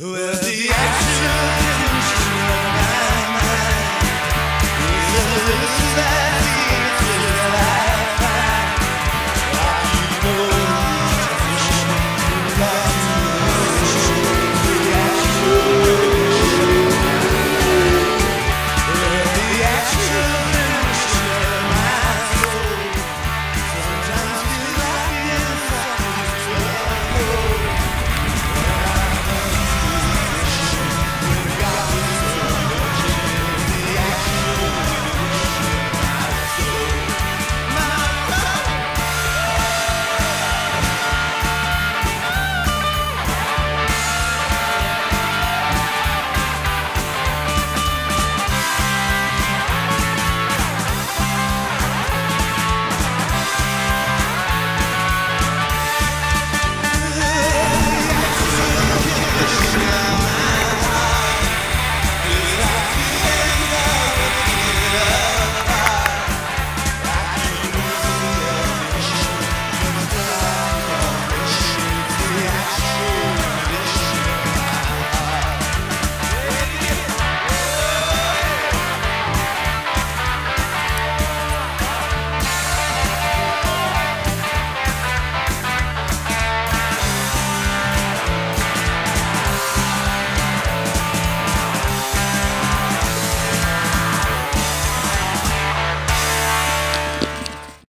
Well, the action?